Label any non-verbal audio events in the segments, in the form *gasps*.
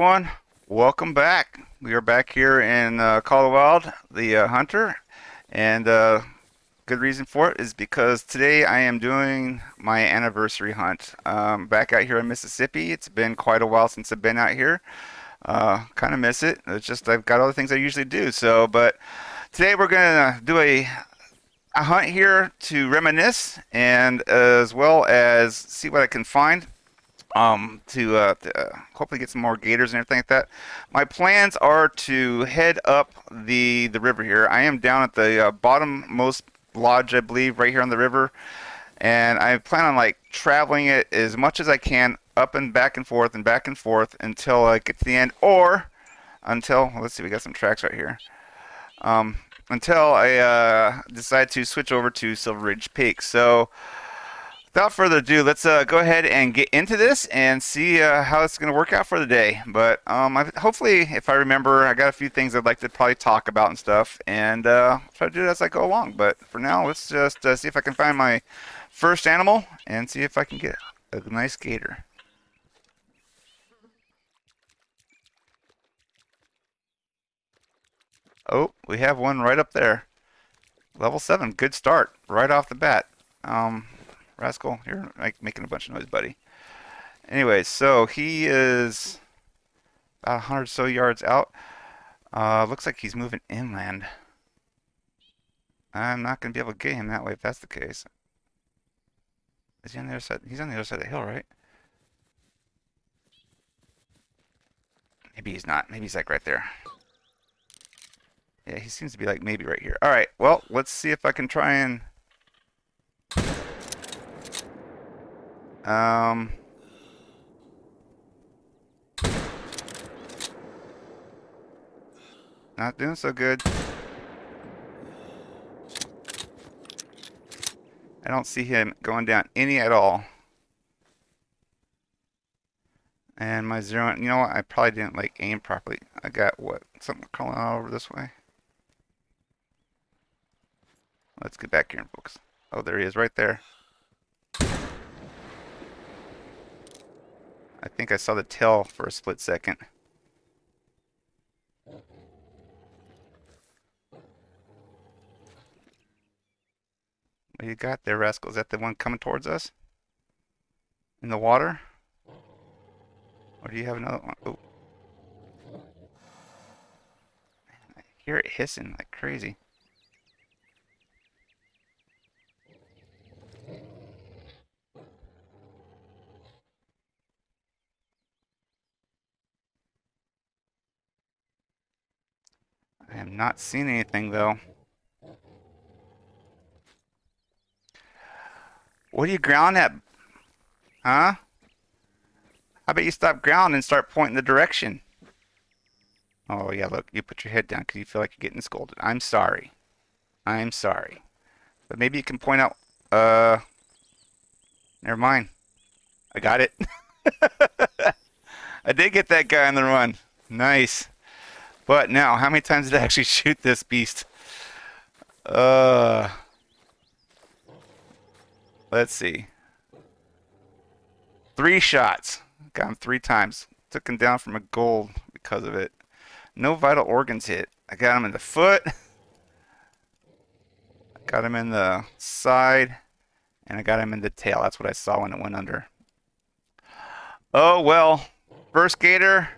Everyone. Welcome back. We are back here in uh, Call of the Wild, the uh, Hunter, and uh, good reason for it is because today I am doing my anniversary hunt. Um, back out here in Mississippi. It's been quite a while since I've been out here. Uh, kind of miss it. It's just I've got all the things I usually do. So, but today we're gonna do a a hunt here to reminisce and as well as see what I can find um, to, uh, to uh, hopefully get some more gators and everything like that. My plans are to head up the the river here. I am down at the uh, bottommost lodge, I believe, right here on the river, and I plan on like traveling it as much as I can up and back and forth and back and forth until I get to the end, or until let's see, we got some tracks right here. Um, until I uh, decide to switch over to Silver Ridge Peak. So without further ado, let's uh, go ahead and get into this and see uh, how it's going to work out for the day. But um, I, hopefully, if I remember, I got a few things I'd like to probably talk about and stuff, and uh, try to do it as I go along. But for now, let's just uh, see if I can find my first animal and see if I can get a nice gator. Oh, we have one right up there. Level 7, good start, right off the bat. Um, Rascal, you're like making a bunch of noise, buddy. Anyways, so he is about 100 so yards out. Uh, looks like he's moving inland. I'm not going to be able to get him that way if that's the case. Is he on the other side? He's on the other side of the hill, right? Maybe he's not. Maybe he's like right there. Yeah, he seems to be like maybe right here. All right, well, let's see if I can try and Um, not doing so good. I don't see him going down any at all. And my zero, you know what? I probably didn't like aim properly. I got what? Something crawling all over this way. Let's get back here and focus. Oh, there he is right there. I think I saw the tail for a split second. What you got there, Rascal? Is that the one coming towards us? In the water? Or do you have another one? Oh. I hear it hissing like crazy. I am not seeing anything though. What are you ground at? Huh? How about you stop ground and start pointing the direction? Oh yeah, look, you put your head down because you feel like you're getting scolded. I'm sorry. I'm sorry. But maybe you can point out, uh, never mind. I got it. *laughs* I did get that guy on the run. Nice. But now, how many times did I actually *laughs* shoot this beast? Uh, let's see. Three shots. Got him three times. Took him down from a gold because of it. No vital organs hit. I got him in the foot. I *laughs* got him in the side. And I got him in the tail. That's what I saw when it went under. Oh, well. First gator.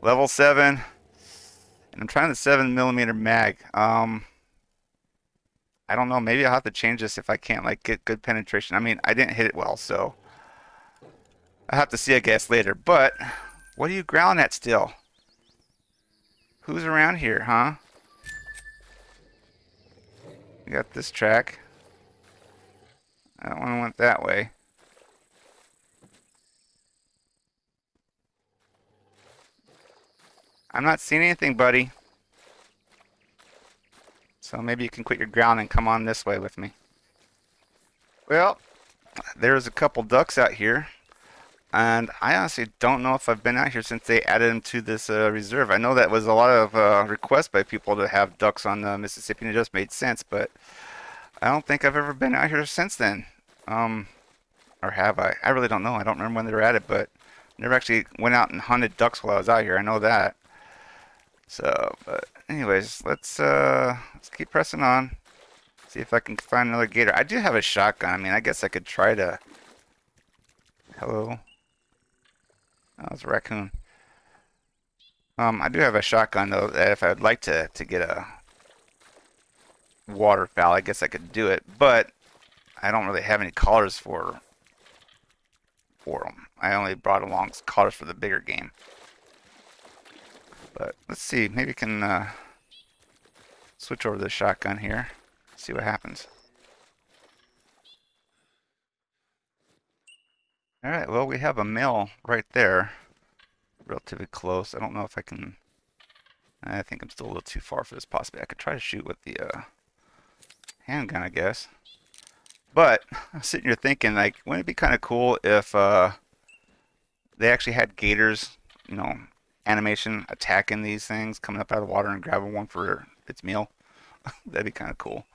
Level 7. And I'm trying the 7 millimeter mag. Um, I don't know. Maybe I'll have to change this if I can't like get good penetration. I mean, I didn't hit it well, so I'll have to see, I guess, later. But what are you growling at still? Who's around here, huh? We got this track. Want to went that way. I'm not seeing anything, buddy. So maybe you can quit your ground and come on this way with me. Well, there's a couple ducks out here. And I honestly don't know if I've been out here since they added them to this uh, reserve. I know that was a lot of uh, requests by people to have ducks on the Mississippi, and it just made sense. But I don't think I've ever been out here since then. Um, or have I? I really don't know. I don't remember when they were added, but Never actually went out and hunted ducks while I was out here. I know that. So, but anyways, let's uh, let's keep pressing on. See if I can find another gator. I do have a shotgun. I mean, I guess I could try to. Hello. Oh, it's a raccoon. Um, I do have a shotgun though. That if I'd like to to get a waterfowl, I guess I could do it. But I don't really have any collars for for them. I only brought along collars for the bigger game. But let's see, maybe we can uh, switch over to the shotgun here, see what happens. Alright, well we have a male right there, relatively close. I don't know if I can, I think I'm still a little too far for this possibly. I could try to shoot with the uh, handgun, I guess. But I'm *laughs* sitting here thinking, like, wouldn't it be kind of cool if uh, they actually had gators, you know, animation attacking these things, coming up out of the water and grabbing one for its meal. *laughs* That'd be kind of cool.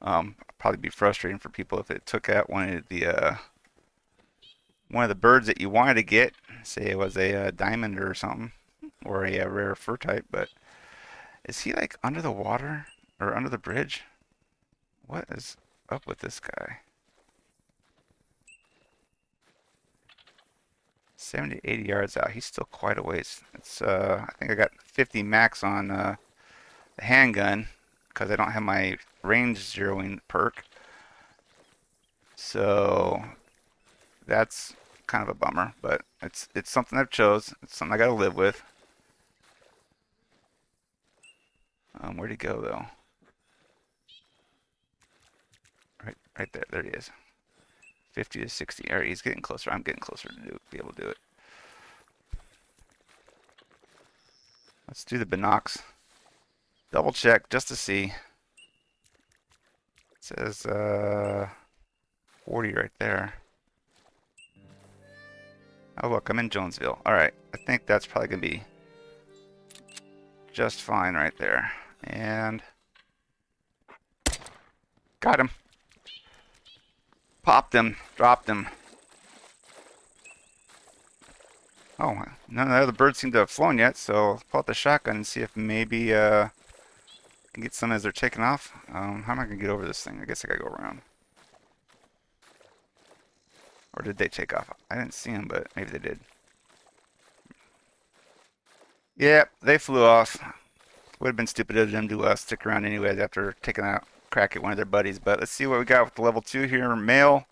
Um, probably be frustrating for people if it took out one of the uh, one of the birds that you wanted to get. Say it was a, uh, diamond or something, or a, a uh, rare fur type. But is he like under the water or under the bridge? What is up with this guy? 70 80 yards out. He's still quite a ways. It's uh, I think I got 50 max on uh, the handgun because I don't have my range zeroing perk. So that's kind of a bummer, but it's it's something I've chose. It's something I got to live with. Um, where'd he go though? Right, right there. There he is. 50 to 60. All right, he's getting closer. I'm getting closer to do, be able to do it. Let's do the binocs. Double check just to see. It says uh, 40 right there. Oh look, I'm in Jonesville. Alright, I think that's probably going to be just fine right there. And got him. Popped him. Dropped him. Oh, none of the other birds seem to have flown yet, so pull out the shotgun and see if maybe uh, I can get some as they're taking off. Um, how am I going to get over this thing? I guess I got to go around. Or did they take off? I didn't see them, but maybe they did. Yep, yeah, they flew off. Would have been stupid of them to uh, stick around anyways after taking out crack at one of their buddies. But let's see what we got with the level 2 here. Male,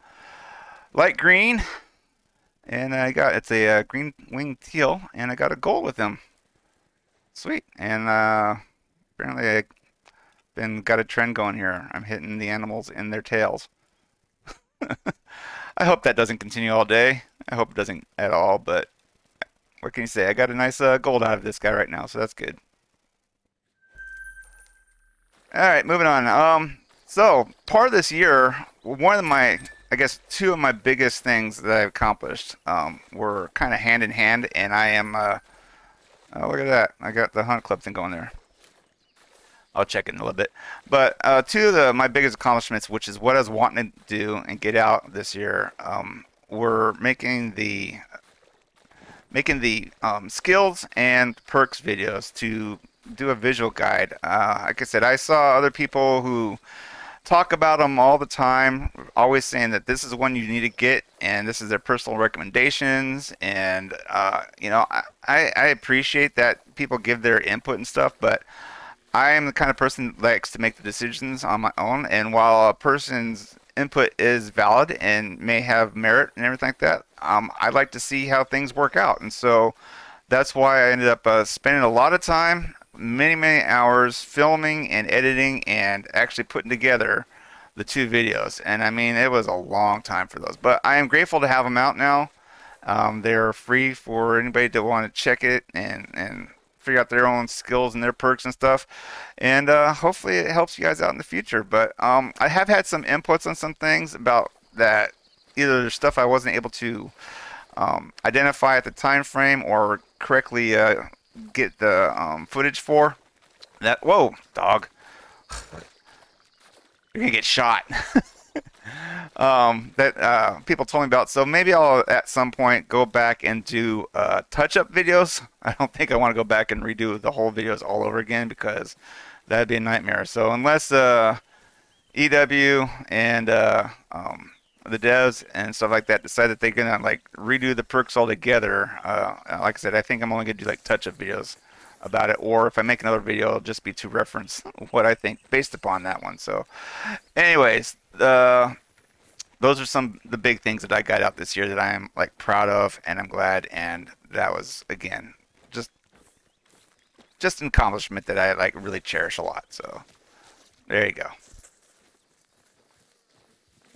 light green. And I got, it's a uh, green winged teal. And I got a gold with him. Sweet. And uh, apparently I been got a trend going here. I'm hitting the animals in their tails. *laughs* I hope that doesn't continue all day. I hope it doesn't at all, but what can you say? I got a nice uh, gold out of this guy right now, so that's good. All right, moving on. Um, so part of this year, one of my, I guess, two of my biggest things that I've accomplished um, were kind of hand in hand, and I am. Uh, oh, look at that! I got the hunt club thing going there. I'll check in a little bit. But uh, two of the, my biggest accomplishments, which is what I was wanting to do and get out this year, um, were making the making the um, skills and perks videos to do a visual guide. Uh, like I said, I saw other people who talk about them all the time, always saying that this is one you need to get, and this is their personal recommendations. And uh, you know, I, I appreciate that people give their input and stuff, but I am the kind of person that likes to make the decisions on my own. And while a person's input is valid and may have merit and everything like that, um, I like to see how things work out. And so that's why I ended up uh, spending a lot of time many, many hours filming and editing and actually putting together the two videos. And I mean, it was a long time for those. But I am grateful to have them out now. Um, they're free for anybody to want to check it and, and figure out their own skills and their perks and stuff. And uh, hopefully it helps you guys out in the future. But um, I have had some inputs on some things about that either there's stuff I wasn't able to um, identify at the time frame or correctly uh, get the um, footage for. That whoa, dog! You're gonna get shot. *laughs* um, that uh, people told me about. So maybe I'll at some point go back and do uh, touch-up videos. I don't think I want to go back and redo the whole videos all over again because that'd be a nightmare. So unless uh, EW and uh, um, the devs and stuff like that decide that they're gonna like redo the perks altogether, uh, like I said, I think I'm only gonna do like touch-up videos about it, or if I make another video, it'll just be to reference what I think based upon that one. So, anyways, uh, those are some the big things that I got out this year that I am like proud of, and I'm glad. And that was again just just an accomplishment that I like really cherish a lot. So, there you go.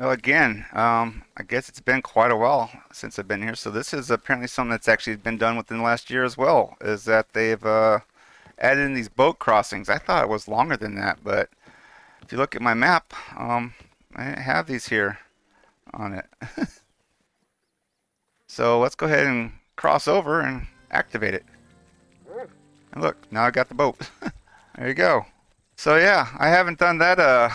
Well, again, um, I guess it's been quite a while since I've been here. So this is apparently something that's actually been done within the last year as well. Is that they've uh, added in these boat crossings. I thought it was longer than that, but if you look at my map, um, I have these here on it. *laughs* so let's go ahead and cross over and activate it. And look, now I got the boat. *laughs* there you go. So yeah, I haven't done that uh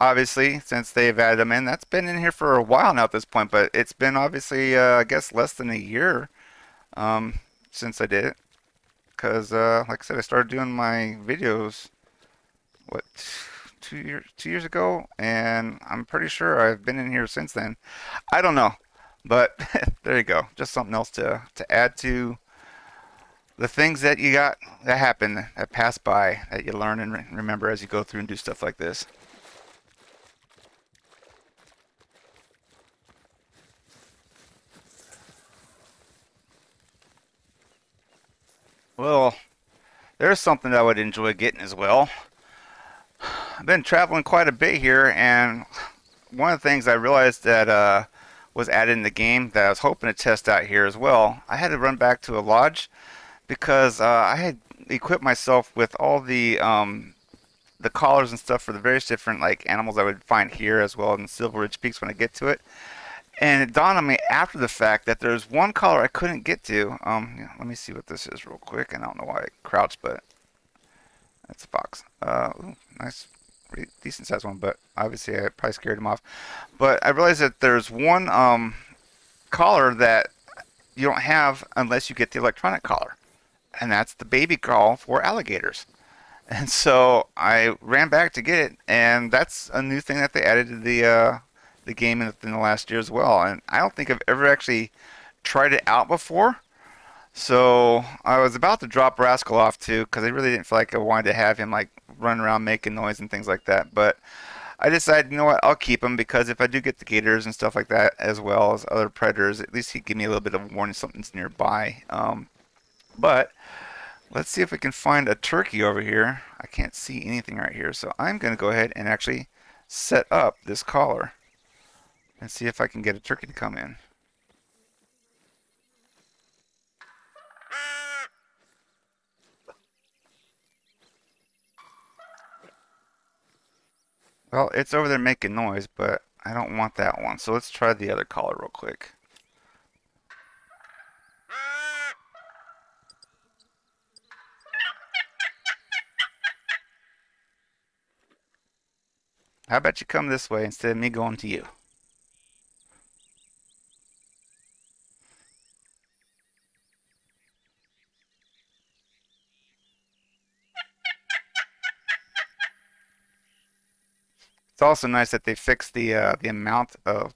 obviously, since they've added them in. That's been in here for a while now at this point, but it's been obviously, uh, I guess, less than a year um, since I did it. Because, uh, like I said, I started doing my videos, what, two years, two years ago? And I'm pretty sure I've been in here since then. I don't know. But *laughs* there you go. Just something else to, to add to the things that you got that happen, that pass by, that you learn and re remember as you go through and do stuff like this. Well, there's something I would enjoy getting as well. I've been traveling quite a bit here, and one of the things I realized that uh, was added in the game that I was hoping to test out here as well, I had to run back to a lodge because uh, I had equipped myself with all the um, the collars and stuff for the various different like animals I would find here as well in Silver Ridge Peaks when I get to it. And it dawned on me after the fact that there's one color I couldn't get to. Um, yeah, let me see what this is real quick. And I don't know why it crouched, but that's a fox. Uh, ooh, nice, decent sized one, but obviously I probably scared him off. But I realized that there's one um, collar that you don't have unless you get the electronic collar, and that's the baby call for alligators. *laughs* And so I ran back to get it, and that's a new thing that they added to the uh, the game in, in the last year as well. And I don't think I've ever actually tried it out before. So I was about to drop Rascal off too because I really didn't feel like I wanted to have him like run around making noise and things like that. But I decided, you know what, I'll keep him because if I do get the gators and stuff like that as well as other predators, at least he'd give me a little bit of warning something's nearby. Um, but let's see if we can find a turkey over here. I can't see anything right here, so I'm going to go ahead and actually set up this collar and see if I can get a turkey to come in. Well, it's over there making noise, but I don't want that one. So let's try the other collar real quick. How about you come this way instead of me going to you? It's also nice that they fixed the uh, the amount of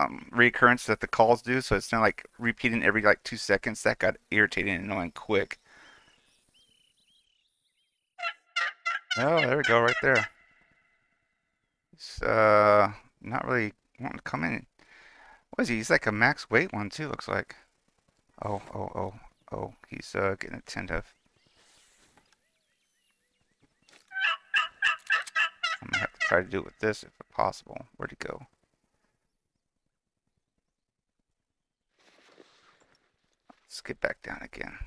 um, recurrence that the calls do, so it's not like repeating every like two seconds. That got irritating and annoying quick. Oh, there we go, right there. It's uh not really wanting to come in. What is he? He's like a max weight one too. Looks like. Oh, oh, oh, oh. He's uh getting attentive. I'm gonna have to try to do it with this if possible. Where'd he go? Let's get back down again.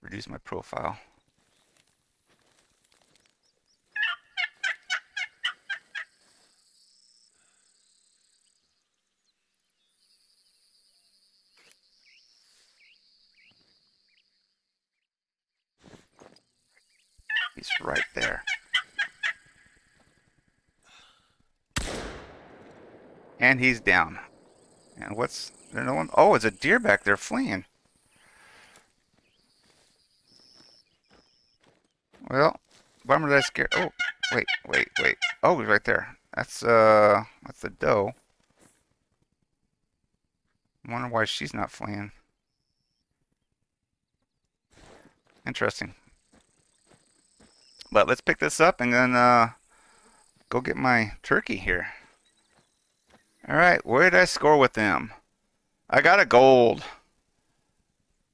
Reduce my profile. He's right there. And he's down. And what's there no one? Oh, it's a deer back there fleeing. Well, bummer that I scared. Oh, wait, wait, wait. Oh, he's right there. That's uh, that's the doe. I wonder why she's not fleeing. Interesting. But let's pick this up and then uh, go get my turkey here. Alright, where did I score with them? I got a gold.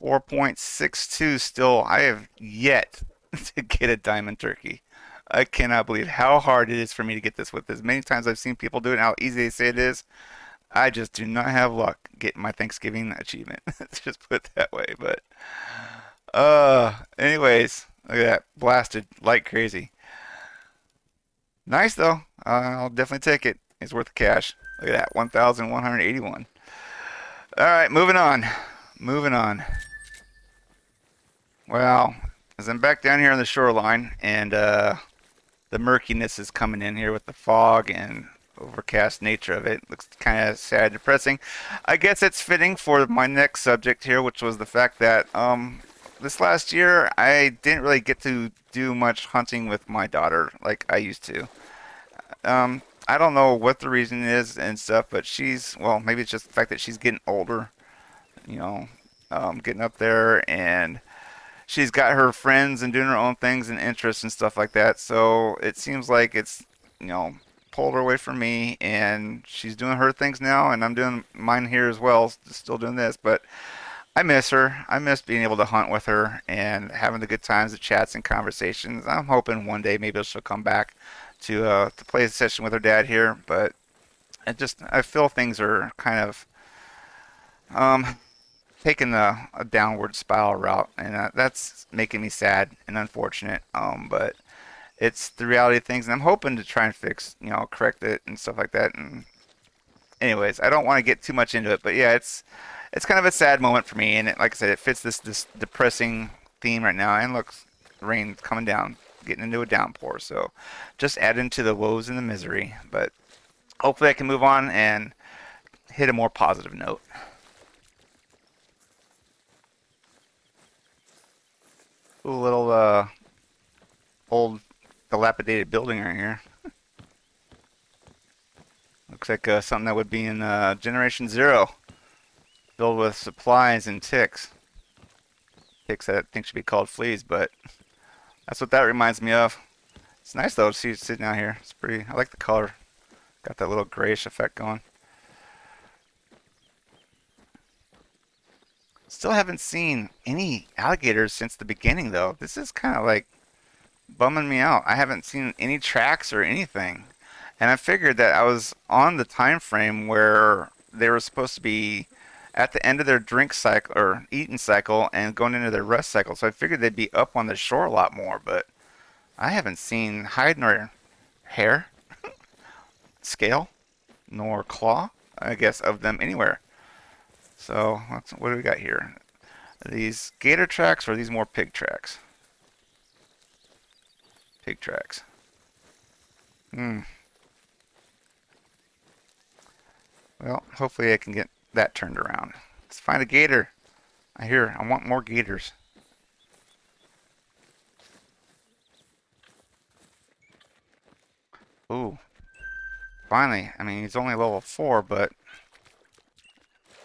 4.62 still. I have yet *laughs* to get a diamond turkey. I cannot believe how hard it is for me to get this with as many times I've seen people do it and how easy they say it is. I just do not have luck getting my Thanksgiving achievement. *laughs* Let's just put it that way. But uh anyways, look at that. Blasted like crazy. Nice though. Uh, I'll definitely take it. It's worth the cash. Look at that. 1,181. Alright, moving on. Moving on. Well, as I'm back down here on the shoreline and uh, the murkiness is coming in here with the fog and overcast nature of it. Looks kind of sad, depressing. I guess it's fitting for my next subject here, which was the fact that um, this last year I didn't really get to do much hunting with my daughter like I used to. Um, I don't know what the reason is and stuff, but she's well, maybe it's just the fact that she's getting older. You know, um, getting up there and she's got her friends and doing her own things and interests and stuff like that. So it seems like it's you know pulled her away from me, and she's doing her things now, and I'm doing mine here as well, still doing this. But I miss her. I miss being able to hunt with her and having the good times, the chats and conversations. I'm hoping one day maybe she'll come back to uh, to play a session with her dad here, but I just I feel things are kind of um taking a, a downward spiral route, and uh, that's making me sad and unfortunate. Um, but it's the reality of things, and I'm hoping to try and fix, you know, correct it and stuff like that. And anyways, I don't want to get too much into it, but yeah, it's it's kind of a sad moment for me, and it, like I said, it fits this this depressing theme right now. And look, rain coming down, getting into a downpour, so just adding to the woes and the misery. But hopefully, I can move on and hit a more positive note. Ooh, little uh, old dilapidated building right here. *laughs* Looks like uh, something that would be in uh, Generation Zero, filled with supplies and ticks. Ticks that I think should be called fleas, but that's what that reminds me of. It's nice though to see it sitting out here. It's pretty. I like the color. Got that little grayish effect going. Still haven't seen any alligators since the beginning though. This is kind of like bumming me out. I haven't seen any tracks or anything. And I figured that I was on the time frame where they were supposed to be at the end of their drink cycle or eating cycle and going into their rest cycle. So I figured they'd be up on the shore a lot more, but I haven't seen hide nor hair, *laughs* scale, nor claw, I guess, of them anywhere. So what do we got here? Are these gator tracks or these more pig tracks? Pig tracks. Hmm. Well, hopefully I can get that turned around. Let's find a gator. I hear, I want more gators. Ooh. Finally, I mean, he's only level 4, but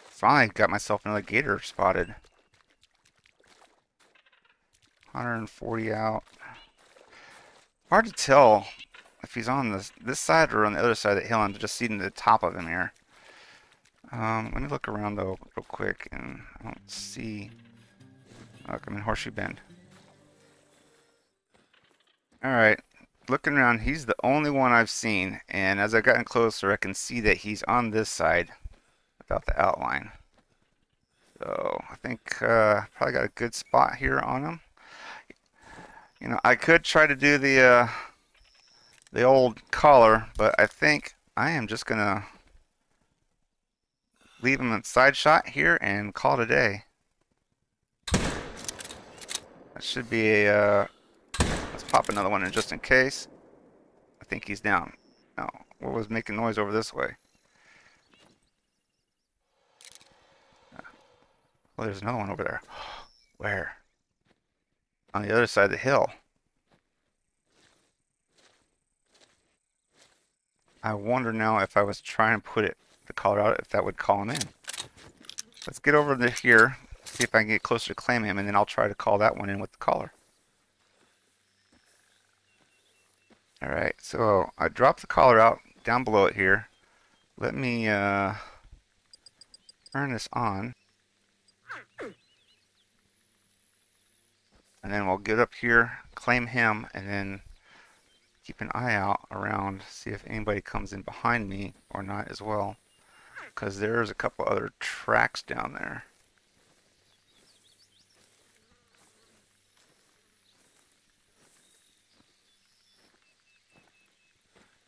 finally got myself another gator spotted. 140 out. Hard to tell if he's on this this side or on the other side of the hill. I'm just seeing the top of him here. Um, let me look around though real quick, and I don't see. Look, I'm in Horseshoe Bend. All right, looking around, he's the only one I've seen, and as I've gotten closer, I can see that he's on this side, without the outline. So I think uh, probably got a good spot here on him. You know, I could try to do the uh, the old collar, but I think I am just gonna leave him a side shot here and call it a day. That should be a, uh, let's pop another one in just in case. I think he's down. No, what was making noise over this way? Well, there's another one over there. *gasps* Where? On the other side of the hill. I wonder now if I was trying to put it the collar out, if that would call him in. Let's get over to here, see if I can get closer to claim him, and then I'll try to call that one in with the collar. Alright, so I dropped the collar out down below it here. Let me uh, turn this on. And then we'll get up here, claim him, and then keep an eye out around, see if anybody comes in behind me or not as well. Because there's a couple other tracks down there.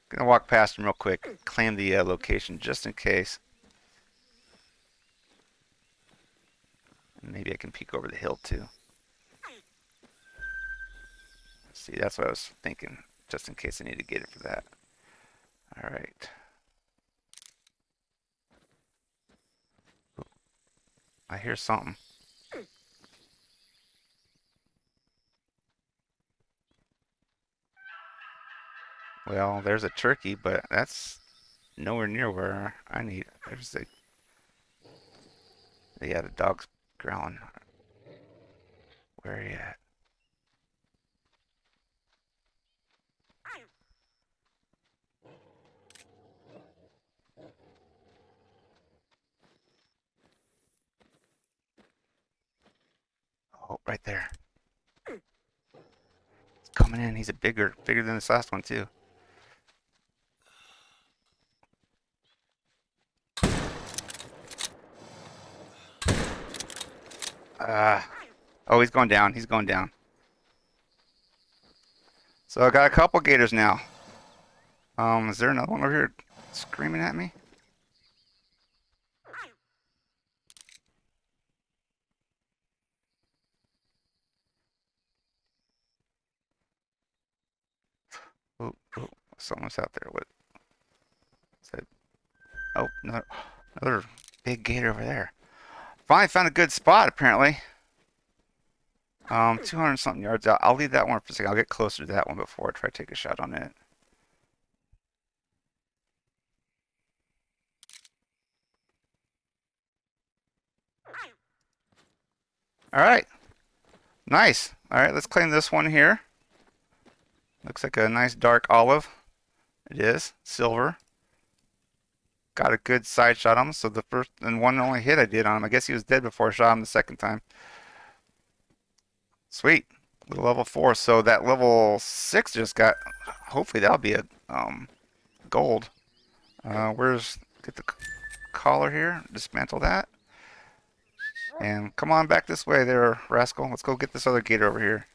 Gonna walk past them real quick, claim the uh, location just in case. Maybe I can peek over the hill too. See, that's what I was thinking, just in case I need to get it for that. Alright. I hear something. Well, there's a turkey, but that's nowhere near where I need. There's a. Yeah, the dog's growling. Where are you at? Oh, right there. He's coming in. He's a bigger, bigger than this last one too. Uh, oh, he's going down. He's going down. So I got a couple gators now. Um, is there another one over here screaming at me? Oh, oh, someone's out there. What? Is that? Oh, another, another big gator over there. Finally found a good spot, apparently. Um, 200 something yards out. I'll leave that one for a second. I'll get closer to that one before I try to take a shot on it. All right. Nice. All right, let's claim this one here. Looks like a nice dark olive. It is. Silver. Got a good side shot on him. So the first and one only hit I did on him. I guess he was dead before I shot him the second time. Sweet. Level four. So that level six just got. Hopefully that'll be a um, gold. Uh, where's get the collar here? Dismantle that. And come on back this way there, rascal. Let's go get this other gator over here.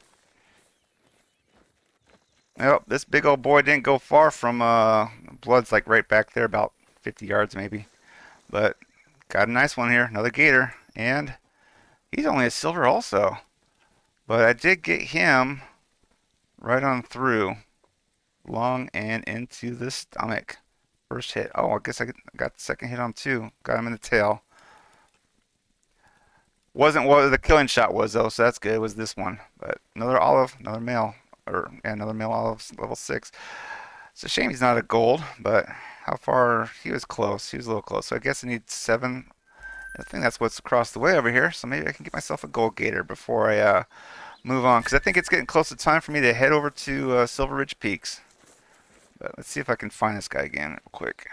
Yep, this big old boy didn't go far from uh, blood's like right back there, about 50 yards maybe. But got a nice one here, another gator, and he's only a silver also. But I did get him right on through, long and into the stomach. First hit. Oh, I guess I got the second hit on two. Got him in the tail. Wasn't what the killing shot was though, so that's good. It was this one. But another olive, another male, or another male olive, level six. It's a shame he's not a gold, but how far? He was close. He was a little close. So I guess I need seven. I think that's what's across the way over here. So maybe I can get myself a gold gator before I uh, move on. Because I think it's getting close to time for me to head over to uh, Silver Ridge Peaks. But let's see if I can find this guy again real quick.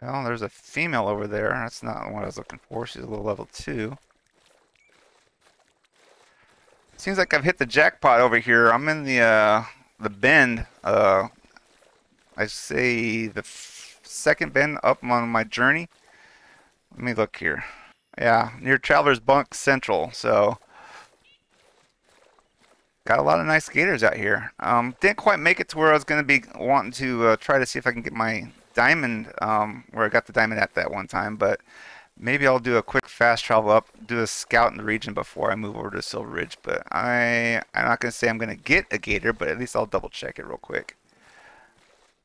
Well, there's a female over there. That's not what I was looking for. She's a little level 2. Seems like I've hit the jackpot over here. I'm in the uh, the bend uh, I say the second bend up on my journey. Let me look here. Yeah, near Traveler's Bunk Central. So got a lot of nice skaters out here. Um, didn't quite make it to where I was going to be wanting to uh, try to see if I can get my diamond um, where I got the diamond at that one time, but maybe I'll do a quick fast travel up, do a scout in the region before I move over to Silver Ridge. But I, I'm not going to say I'm going to get a gator, but at least I'll double check it real quick.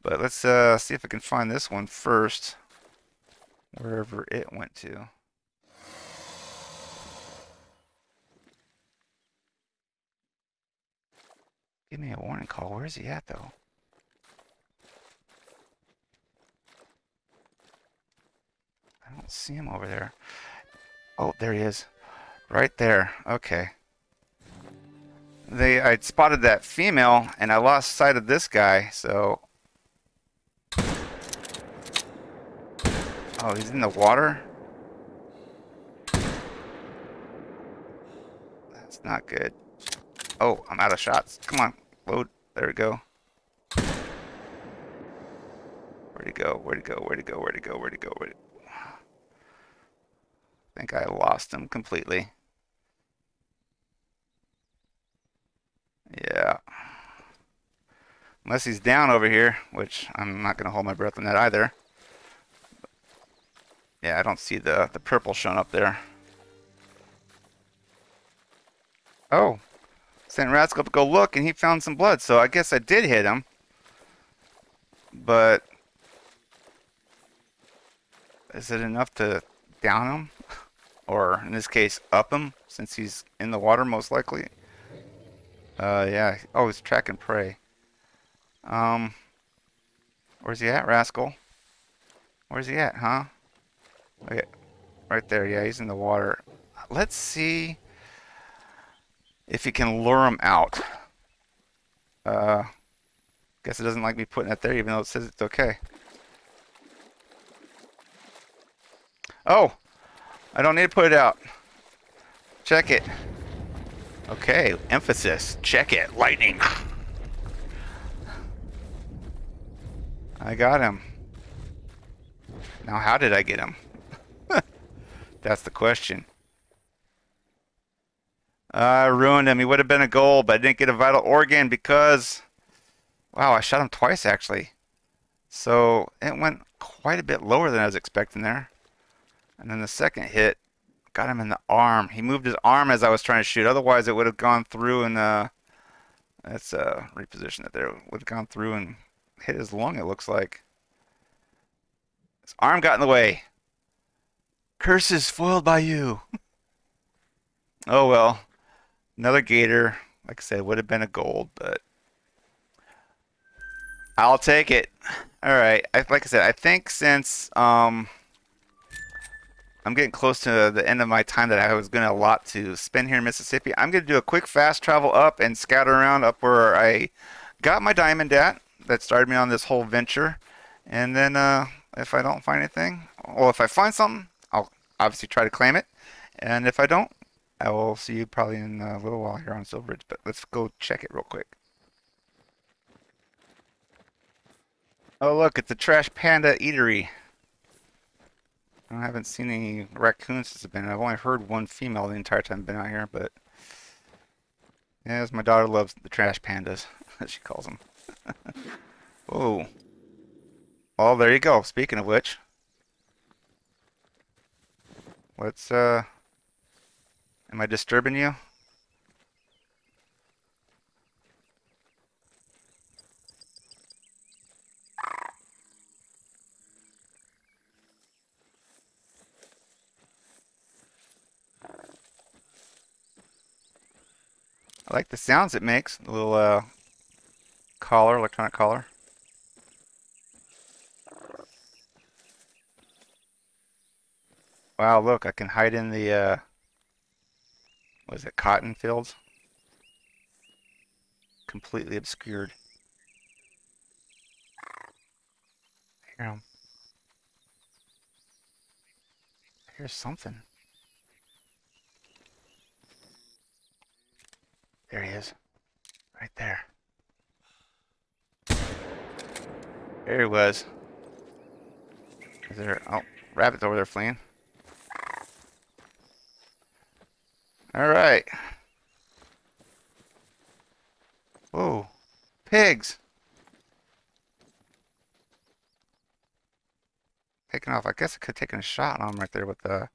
But let's uh, see if I can find this one first, wherever it went to. Give me a warning call. Where is he at, though? I don't see him over there. Oh, there he is. Right there. Okay. They, I spotted that female, and I lost sight of this guy, so... Oh, he's in the water? That's not good. Oh, I'm out of shots. Come on, load. There we go. Where'd he go? Where'd he go? Where'd he go? Where'd he go? Where'd he go? Where'd he go? I think I lost him completely. Yeah. Unless he's down over here, which I'm not going to hold my breath on that either. Yeah, I don't see the, the purple showing up there. Oh. Sent Rascal to go look, and he found some blood, so I guess I did hit him. But... Is it enough to down him? Or, in this case, up him, since he's in the water, most likely? Uh, yeah. Oh, he's track and prey. Um, where's he at, Rascal? Where's he at, huh? Okay, right there. Yeah, he's in the water. Let's see if you can lure him out. Uh, guess it doesn't like me putting that there, even though it says it's okay. Oh, I don't need to put it out. Check it. Okay, emphasis. Check it. Lightning. I got him. Now, how did I get him? *laughs* That's the question. I ruined him. He would have been a goal, but I didn't get a vital organ because... Wow, I shot him twice, actually. So, it went quite a bit lower than I was expecting there. And then the second hit got him in the arm. He moved his arm as I was trying to shoot. Otherwise, it would have gone through and... Uh, let's uh, reposition it there. Would have gone through and hit his lung, it looks like. His arm got in the way. Curses foiled by you. *laughs* oh well. Another gator. Like I said, would have been a gold, but I'll take it. All right. I, like I said, I think since um, I'm getting close to the end of my time that I was going to allot to spend here in Mississippi, I'm going to do a quick fast travel up and scatter around up where I got my diamond at that started me on this whole venture. And then uh, if I don't find anything, well, if I find something, I'll obviously try to claim it. And if I don't, I will see you probably in a little while here on Silver Ridge. But let's go check it real quick. Oh, look, it's a Trash Panda Eatery. I haven't seen any raccoons since I've been. I've only heard one female the entire time I've been out here, but yes, my daughter loves the trash pandas, *laughs* as she calls them. *laughs* oh. Well, there you go. Speaking of which, let's, uh, am I disturbing you? I like the sounds it makes. A little uh, collar, electronic collar. Wow, look, I can hide in the, uh, what is it, cotton fields? Completely obscured. Um, here's something. There he is. Right there. There he was. Is there... Oh, rabbit's over there fleeing. Alright. Whoa. Pigs! Taking off. I guess I could have taken a shot on him right there with the...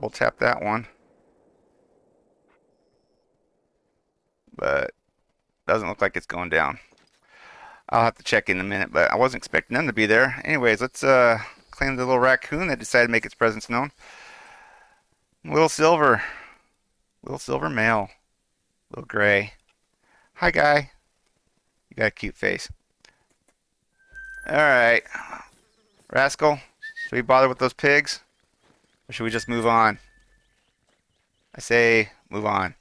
Double tap that one. But doesn't look like it's going down. I'll have to check in a minute, but I wasn't expecting them to be there. Anyways, let's uh, claim the little raccoon that decided to make its presence known. Little silver. Little silver male. Little gray. Hi, guy. You got a cute face. Alright. Rascal, should we bother with those pigs? Or should we just move on? I say move on.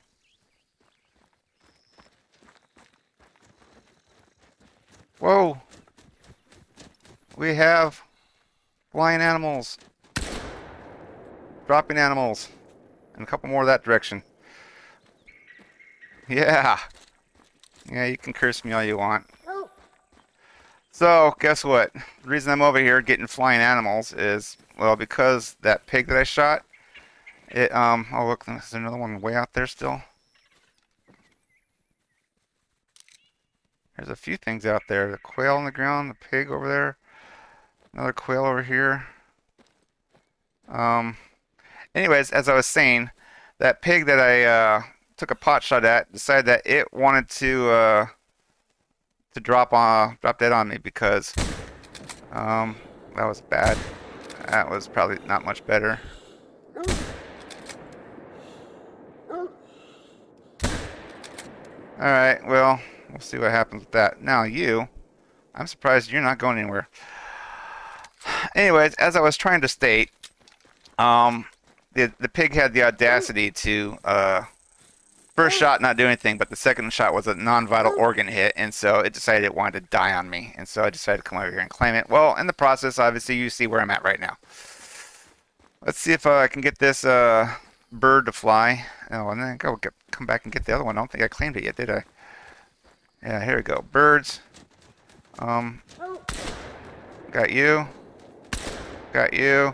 Whoa! We have flying animals. Dropping animals. And a couple more that direction. Yeah. Yeah, you can curse me all you want. So, guess what? The reason I'm over here getting flying animals is, well, because that pig that I shot, it, um, oh look, there's another one way out there still. There's a few things out there. The quail on the ground, the pig over there, another quail over here. Um, anyways, as I was saying, that pig that I, uh, took a pot shot at decided that it wanted to uh, to drop on drop dead on me because um, that was bad. That was probably not much better. Alright, well, we'll see what happens with that. Now you, I'm surprised you're not going anywhere. Anyways, as I was trying to state, um, the, the pig had the audacity to uh, First shot not do anything, but the second shot was a non-vital organ hit, and so it decided it wanted to die on me, and so I decided to come over here and claim it. Well, in the process, obviously, you see where I'm at right now. Let's see if uh, I can get this uh, bird to fly. Oh, and then go get, come back and get the other one. I don't think I claimed it yet, did I? Yeah, here we go. Birds. Um, got you. Got you.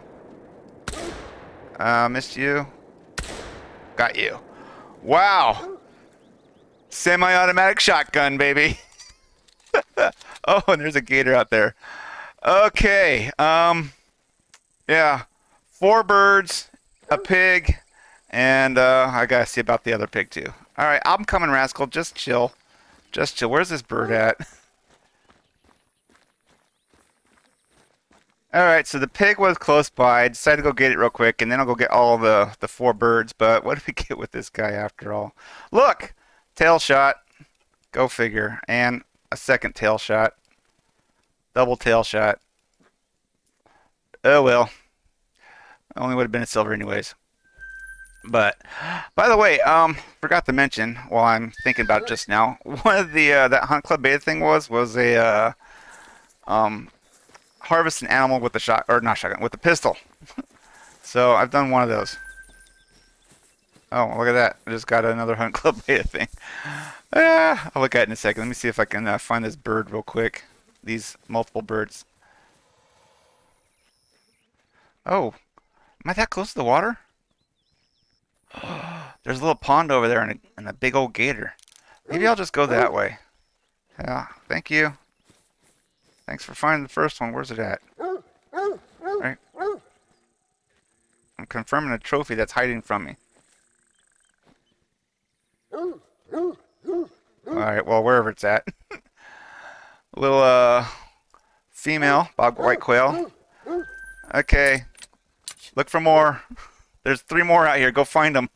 Uh, missed you. Got you. Wow. Semi-automatic shotgun, baby. *laughs* oh, and there's a gator out there. Okay. Um, yeah. Four birds, a pig, and uh, I gotta see about the other pig too. All right, I'm coming, rascal. Just chill. Just chill. Where's this bird at? *laughs* Alright, so the pig was close by. I decided to go get it real quick, and then I'll go get all the, the four birds. But what did we *laughs* get with this guy after all? Look! Tail shot. Go figure. And a second tail shot. Double tail shot. Oh well. Only would have been a silver anyways. But, by the way, um, forgot to mention while I'm thinking about it just now, *laughs* one of the, uh, that Hunt Club beta thing was, was a, uh, um, harvest an animal with the shot or not shotgun with the pistol. *laughs* so I've done one of those. Oh, look at that! I just got another hunt club beta thing. *laughs* Ah, I'll look at it in a second. Let me see if I can uh, find this bird real quick. These multiple birds. Oh, am I that close to the water? *gasps* There's a little pond over there and a, and a big old gator. Maybe I'll just go that way. Yeah, thank you. Thanks for finding the first one. Where's it at? Right. I'm confirming a trophy that's hiding from me. Alright, well, wherever it's at. *laughs* little, uh, female, bobwhite quail. Okay. Look for more. *laughs* There's three more out here. Go find them.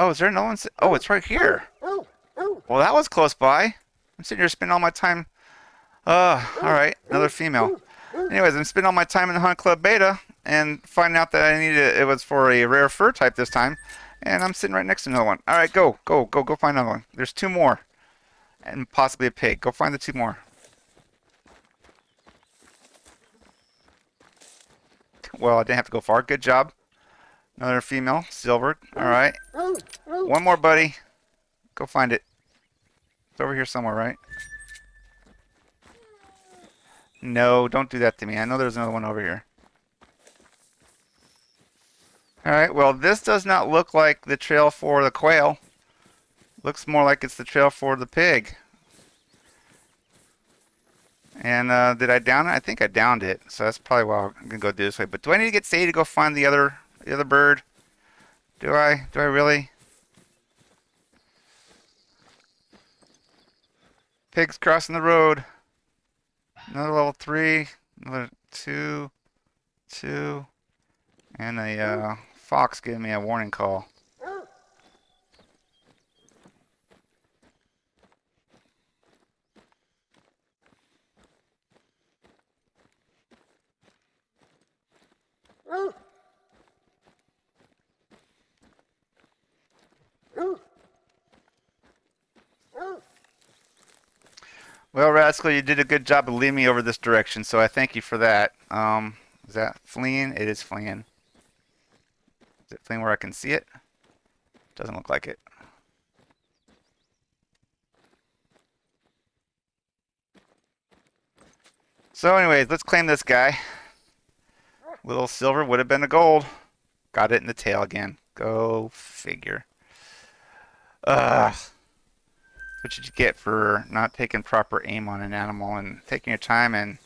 Oh, is there no one? Oh, it's right here. Well, that was close by. I'm sitting here spending all my time. Uh, all right, another female. Anyways, I'm spending all my time in the Hunt Club Beta and finding out that I needed it was for a rare fur type this time. And I'm sitting right next to another one. All right, go, go, go, go find another one. There's two more. And possibly a pig. Go find the two more. Well, I didn't have to go far. Good job. Another female, silver. All right. One more, buddy. Go find it. It's over here somewhere, right? No, don't do that to me. I know there's another one over here. Alright, well, this does not look like the trail for the quail. Looks more like it's the trail for the pig. And uh, did I down it? I think I downed it. So that's probably why I'm going to go do this way. But do I need to get Sadie to go find the other the other bird? Do I? Do I really? Pigs crossing the road. Another level three. Another two. Two. And a uh, fox giving me a warning call. Well, Rascal, you did a good job of leading me over this direction, so I thank you for that. Um, is that fleeing? It is fleeing. Is it fleeing where I can see it? Doesn't look like it. So anyways, let's claim this guy. Little silver would have been a gold. Got it in the tail again. Go figure. Ugh. What did you get for not taking proper aim on an animal and taking your time and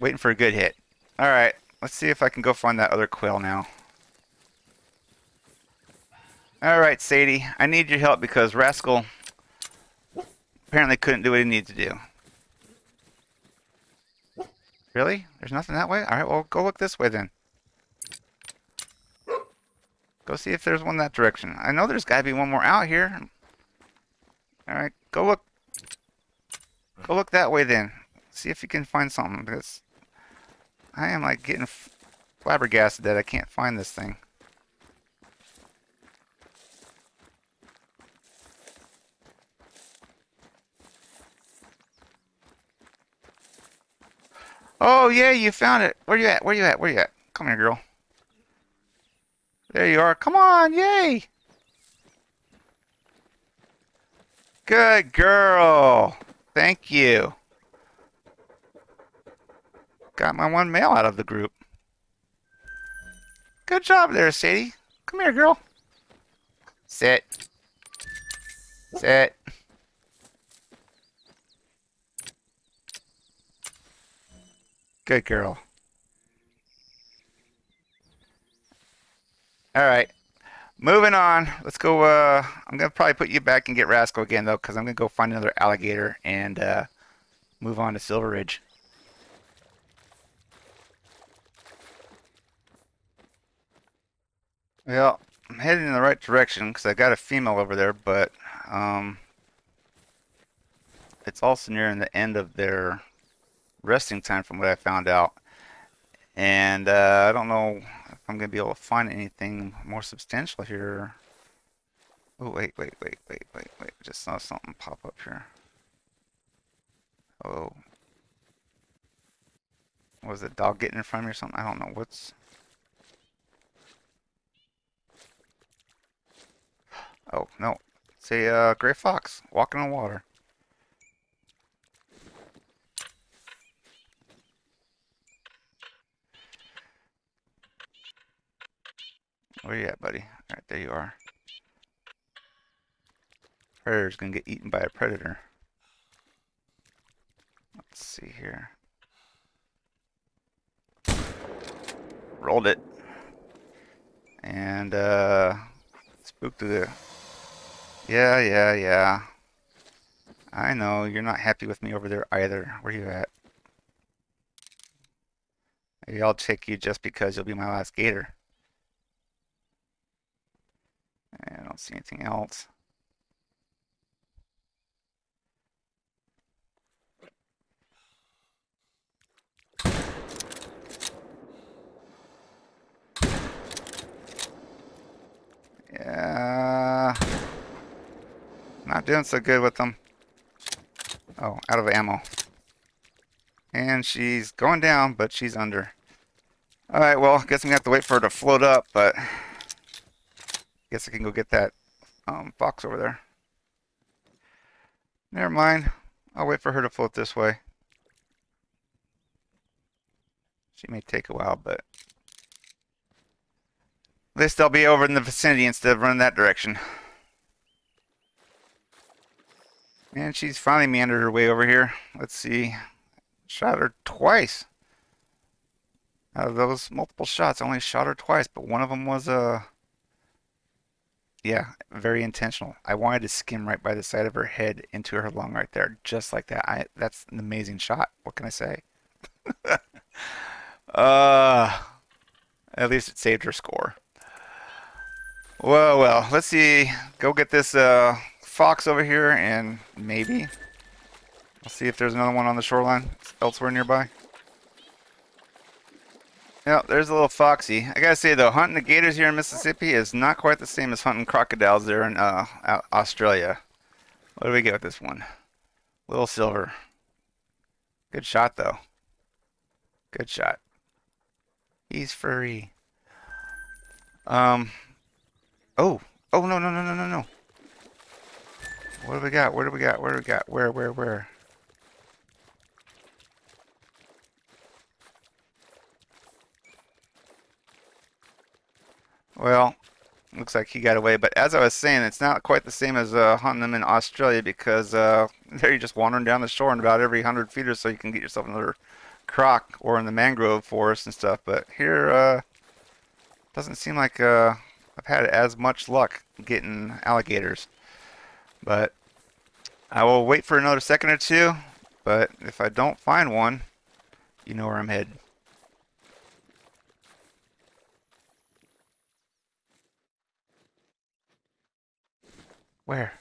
waiting for a good hit? Alright, let's see if I can go find that other quail now. Alright, Sadie, I need your help because Rascal apparently couldn't do what he needed to do. Really? There's nothing that way? Alright, well, go look this way then. Go see if there's one that direction. I know there's got to be one more out here. Alright, go look. Go look that way then. See if you can find something. Because I am like getting flabbergasted that I can't find this thing. Oh, yeah, you found it. Where you at? Where you at? Where you at? Come here, girl. There you are. Come on, yay! Good girl. Thank you. Got my one male out of the group. Good job there, Sadie. Come here, girl. Sit. Sit. Good girl. All right. Moving on. Let's go. Uh, I'm going to probably put you back and get Rascal again, though, because I'm going to go find another alligator and uh, move on to Silver Ridge. Well, I'm heading in the right direction because I got a female over there, but um, it's also nearing the end of their resting time from what I found out. And uh, I don't know I'm going to be able to find anything more substantial here. Oh, wait, wait, wait, wait, wait, wait. Just saw something pop up here. Oh. Was the dog getting in front of me or something? I don't know. What's... *gasps* Oh, no. It's a uh, gray fox walking on water. Where you at, buddy? Alright, there you are. Predator's gonna get eaten by a predator. Let's see here. Rolled it. And, uh, spooked the... Yeah, yeah, yeah. I know, you're not happy with me over there either. Where you at? Maybe I'll take you just because you'll be my last gator. I don't see anything else. Yeah. Not doing so good with them. Oh, out of ammo. And she's going down, but she's under. Alright, well, I guess to have to wait for her to float up, but... Guess I can go get that um, fox over there. Never mind. I'll wait for her to float this way. She may take a while, but at least they'll be over in the vicinity instead of running that direction. And she's finally meandered her way over here. Let's see. Shot her twice. Out of those multiple shots, I only shot her twice, but one of them was a... Uh, yeah, very intentional. I wanted to skim right by the side of her head into her lung right there, just like that. I that's an amazing shot. What can I say? *laughs* uh, at least it saved her score. Well, well, let's see. Go get this uh, fox over here, and maybe I'll see if there's another one on the shoreline elsewhere nearby. Yeah, there's a little foxy. I gotta say though, hunting the gators here in Mississippi is not quite the same as hunting crocodiles there in uh, Australia. What do we get with this one? Little silver. Good shot though. Good shot. He's furry. Um. Oh. Oh no no no no no no. What do we got? Where do we got? Where do we got? Where where where? Well, looks like he got away. But as I was saying, it's not quite the same as uh, hunting them in Australia because uh, *laughs* there you're just wandering down the shore and about every hundred feet or so you can get yourself another croc or in the mangrove forest and stuff. But here, uh, doesn't seem like uh, I've had as much luck getting alligators. But I will wait for another second or two. But if I don't find one, you know where I'm headed. Where?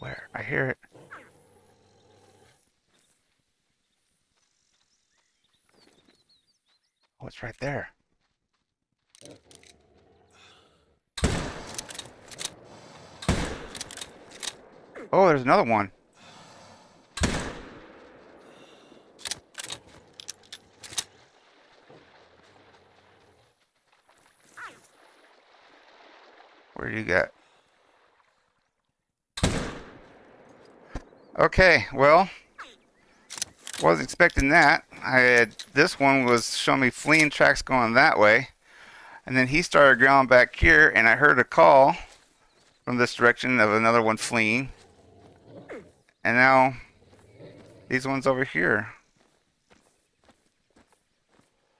Where? I hear it. Oh, it's right there. Oh, there's another one. Where do you get? Okay, well, wasn't expecting that. I had this one was showing me fleeing tracks going that way, and then he started ground back here, and I heard a call from this direction of another one fleeing, and now these ones over here.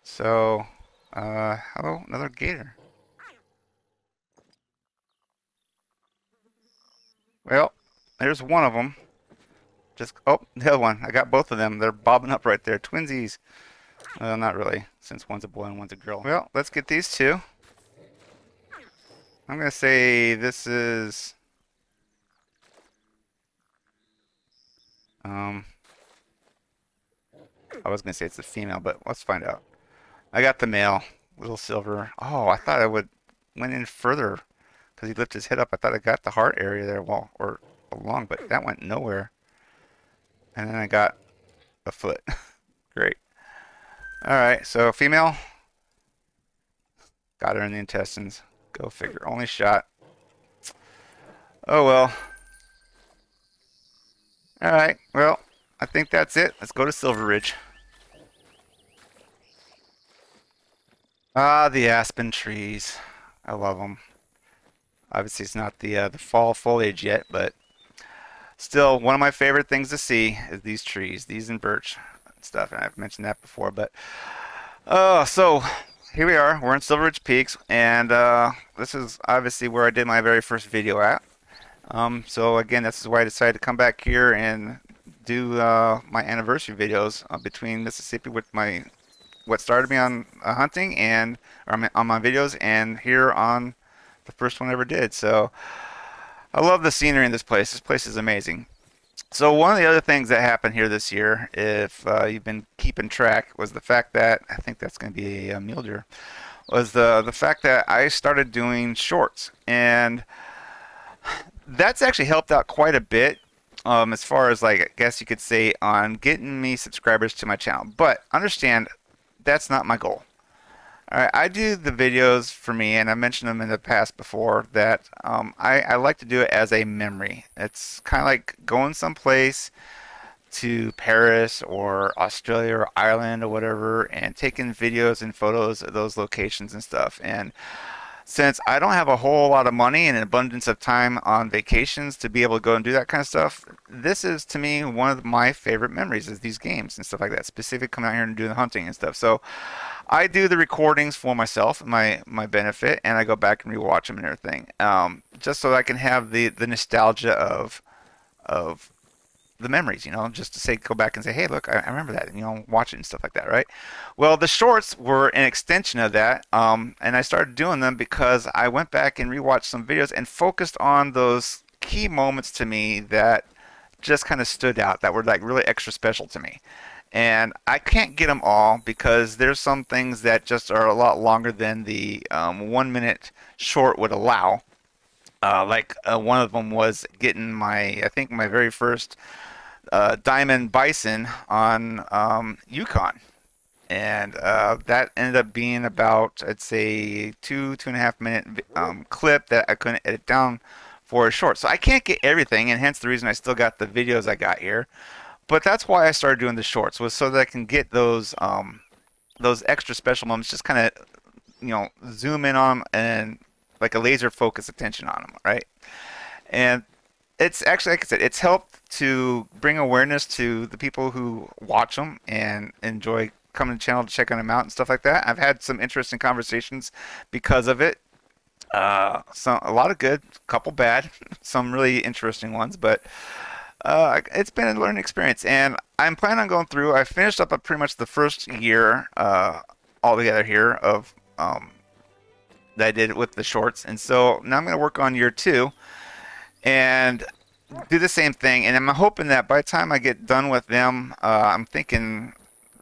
So, uh, hello, another gator. Well, there's one of them. Just, oh, the other one. I got both of them. They're bobbing up right there. Twinsies. Well, not really, since one's a boy and one's a girl. Well, let's get these two. I'm to say this is... Um, I was to say it's a female, but let's find out. I got the male. Little silver. Oh, I thought I would went in further because he lifted his head up. I thought I got the heart area there, well, or along, but that went nowhere. And then I got a foot. *laughs* Great. Alright, so female. Got her in the intestines. Go figure. Only shot. Oh well. Alright, well, I think that's it. Let's go to Silver Ridge. Ah, the aspen trees. I love them. Obviously, it's not the uh, the fall foliage yet, but still one of my favorite things to see is these trees, these and birch stuff. And I've mentioned that before, but uh, so here we are. We're in Silver Ridge Peaks, and uh, this is obviously where I did my very first video at. Um, so again, this is why I decided to come back here and do uh, my anniversary videos uh, between Mississippi with my what started me on uh, hunting and on my videos, and here on the first one I ever did. So. I love the scenery in this place. This place is amazing. So one of the other things that happened here this year, if uh, you've been keeping track, was the fact that I think that's going to be a, a mule deer, was the the fact that I started doing shorts, and that's actually helped out quite a bit um, as far as like I guess you could say on getting me subscribers to my channel. But understand, that's not my goal. I do the videos for me, and I mentioned them in the past before, that um, I, I like to do it as a memory. It's kind of like going someplace to Paris or Australia or Ireland or whatever and taking videos and photos of those locations and stuff. And since I don't have a whole lot of money and an abundance of time on vacations to be able to go and do that kind of stuff, this is to me one of my favorite memories is these games and stuff like that. Specific coming out here and doing the hunting and stuff. So I do the recordings for myself, my my benefit, and I go back and rewatch them and everything, um, just so I can have the the nostalgia of of the memories, you know, just to say, go back and say, hey, look, I, I, remember that, and, you know, watch it and stuff like that, right? Well, the shorts were an extension of that, um, and I started doing them because I went back and rewatched some videos and focused on those key moments to me that just kind of stood out, that were like really extra special to me. And I can't get them all because there's some things that just are a lot longer than the um, one minute short would allow. Uh, like uh, one of them was getting my, I think my very first uh, Diamond Bison on um, Yukon. And uh, that ended up being about, I'd say, two, two and a half minute um, clip that I couldn't edit down for a short. So I can't get everything, and hence the reason I still got the videos I got here. But that's why I started doing the shorts, was so that I can get those um, those extra special moments, just kind of, you know, zoom in on them and like a laser focus attention on them, right? And it's actually, like I said, it's helped to bring awareness to the people who watch them and enjoy coming to the channel to check on them out and stuff like that. I've had some interesting conversations because of it. Uh, a lot of good, a couple bad, *laughs* some really interesting ones, but uh, it's been a learning experience, and I'm planning on going through. I finished up pretty much the first year uh, altogether here of um, that I did with the shorts, and so now I'm going to work on year two and do the same thing. And I'm hoping that by the time I get done with them, uh, I'm thinking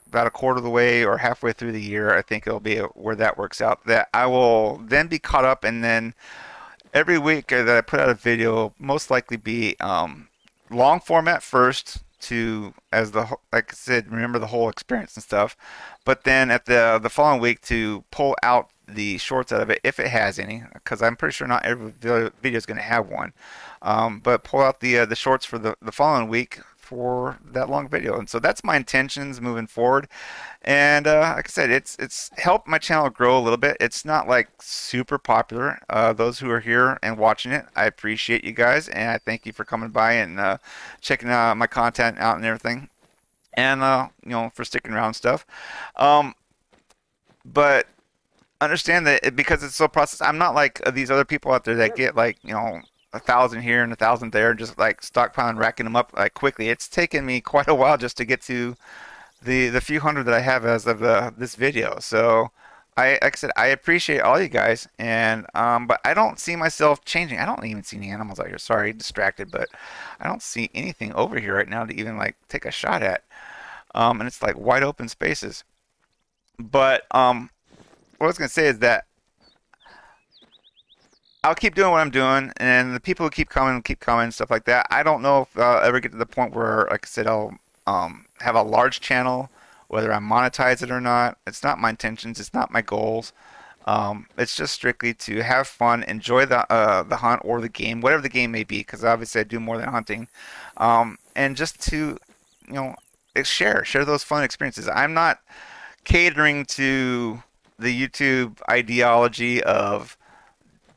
about a quarter of the way or halfway through the year, I think it'll be where that works out. That I will then be caught up, and then every week that I put out a video, most likely be um, long format first to as the like I said, remember the whole experience and stuff. But then at the the following week to pull out the shorts out of it if it has any, because I'm pretty sure not every video is going to have one. Um, but pull out the uh, the shorts for the the following week for that long video, and so that's my intentions moving forward. And uh, like I said, it's it's helped my channel grow a little bit. It's not like super popular. Uh, those who are here and watching it, I appreciate you guys, and I thank you for coming by and uh, checking out my content out and everything, and uh, you know for sticking around stuff. Um, but understand that because it's so processed, I'm not like these other people out there that get like you know a thousand here and a thousand there, and just like stockpiling, racking them up like quickly. It's taken me *laughs* quite a while just to get to the the few hundred that I have as of uh, this video. So. I, like I said, I appreciate all you guys, and um, but I don't see myself changing. I don't even see any animals out here. Sorry, distracted, but I don't see anything over here right now to even like take a shot at. Um, and it's like wide open spaces. But um, what I was gonna say is that I'll keep doing what I'm doing, and the people who keep coming, keep coming, stuff like that. I don't know if I'll ever get to the point where, like I said, I'll um, have a large channel, whether I monetize it or not. It's not my intentions. It's not my goals. Um, it's just strictly to have fun, enjoy the uh, the hunt or the game, whatever the game may be, because obviously I do more than hunting, um, and just to you know share share those fun experiences. I'm not catering to the YouTube ideology of